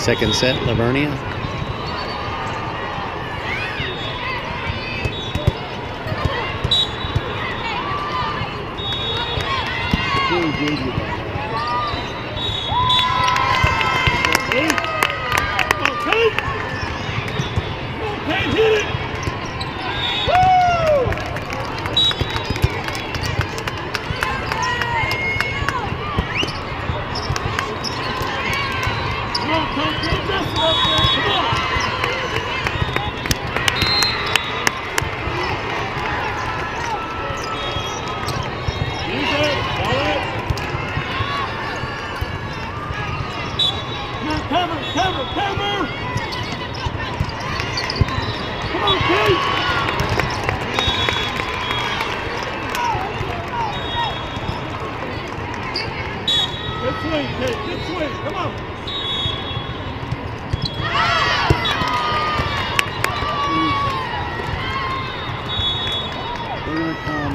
Second set, Lavernia. Hit it! Come on, Pete! Good swing, Kate. Good swing. Come on.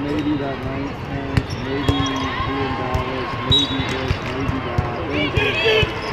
Maybe that ninth, tenth, maybe Ian Dallas, maybe this, maybe that. Maybe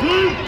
Hmm?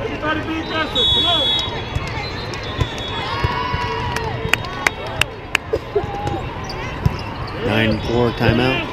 Everybody be aggressive. Come on. Nine four timeout.